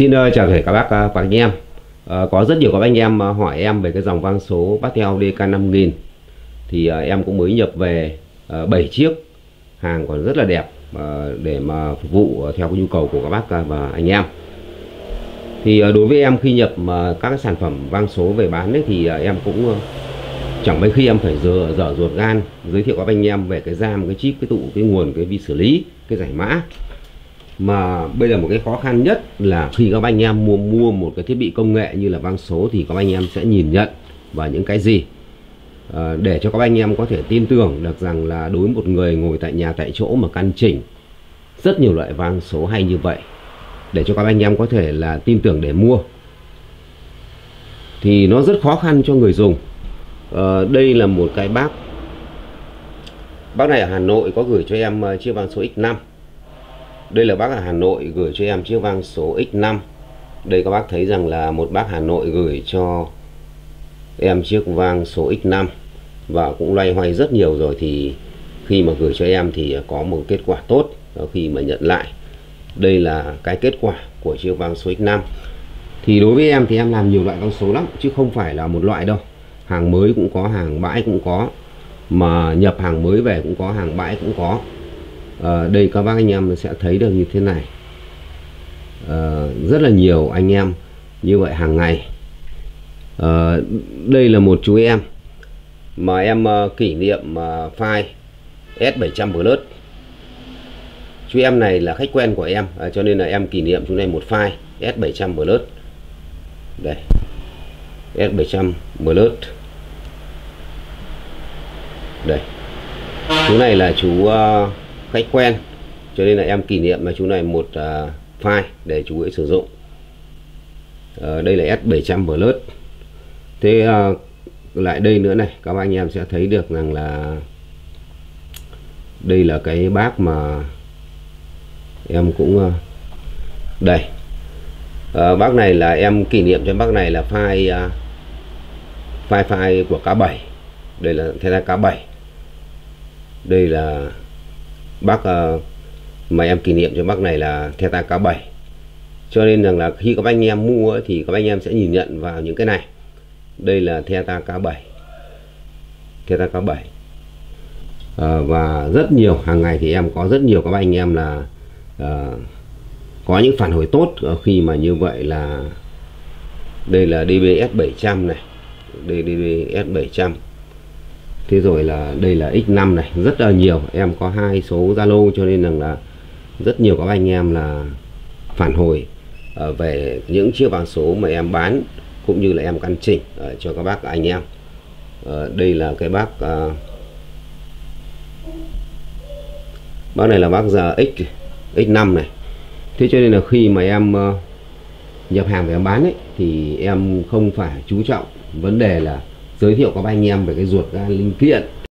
Xin uh, chào thể các bác ờ, uh, và anh em. Uh, có rất nhiều các anh em uh, hỏi em về cái dòng vang số Pastel DK5000 thì uh, em cũng mới nhập về uh, 7 chiếc hàng còn rất là đẹp uh, để mà phục vụ theo cái nhu cầu của các bác uh, và anh em. Thì uh, đối với em khi nhập uh, các cái sản phẩm vang số về bán ấy, thì uh, em cũng uh, chẳng mấy khi em phải dở, dở ruột gan giới thiệu các anh em về cái RAM, cái chip, cái tụ, cái nguồn, cái vi xử lý, cái giải mã mà bây giờ một cái khó khăn nhất là khi các anh em mua mua một cái thiết bị công nghệ như là vang số thì các anh em sẽ nhìn nhận và những cái gì? À, để cho các anh em có thể tin tưởng được rằng là đối với một người ngồi tại nhà tại chỗ mà căn chỉnh rất nhiều loại vang số hay như vậy để cho các anh em có thể là tin tưởng để mua thì nó rất khó khăn cho người dùng. À, đây là một cái bác bác này ở Hà Nội có gửi cho em ờ, chiếc vang số X5 đây là bác ở Hà Nội gửi cho em chiếc vang số X5 đây các bác thấy rằng là một bác Hà Nội gửi cho em chiếc vang số X5 và cũng loay hoay rất nhiều rồi thì khi mà gửi cho em thì có một kết quả tốt khi mà nhận lại, đây là cái kết quả của chiếc vang số X5 thì đối với em thì em làm nhiều loại vang số lắm, chứ không phải là một loại đâu. Hàng mới cũng có, hàng bãi cũng có, mà nhập hàng mới về cũng có, hàng bãi cũng có à, đây các bác anh em sẽ thấy được như thế này. À, rất là nhiều anh em như vậy hàng ngày. À, đây là một chú em mà em uh, kỷ niệm uh, file S700 Plus. Chú em này là khách quen của em à, cho nên là em kỷ niệm chú này một file S700 Plus. Đây S700 Plus. Đây chú này là chú uh, khách quen. Cho nên là em kỷ niệm là chú này một uh, file để chú ấy sử dụng. Uh, đây là S700 Plus. Thế uh, lại đây nữa này các anh em sẽ thấy được rằng là đây là cái bác mà em cũng à, uh, đây uh, ờ, bác này là em kỷ niệm cho bác này là file uh, file file của cá 7 đây là thế là cá 7 đây là bác uh, mà em kỷ niệm cho bác này là Theta K7 cho nên rằng là khi các anh em mua thì các anh em sẽ nhìn nhận vào những cái này. Đây là Theta K7 Theta K7 à, và rất nhiều hàng ngày thì em có rất nhiều các anh em là à, có những phản hồi tốt ờ, khi mà như vậy là đây là DBS 700 này. Đây DBS 700 thế rồi là đây là x5 này, rất là nhiều. Em có hai số zalo cho nên rằng là rất nhiều các anh em là phản hồi ờ, về những chiếc vàng số mà em bán cũng như là em căn chỉnh ờ, cho các bác anh em. Ờ, đây là cái bác bác này là bác giờ x x5 này. Thế cho nên là khi mà em nhập hàng về em bán ấy, thì em không phải chú trọng vấn đề là giới thiệu các anh em về cái ruột gan linh kiện.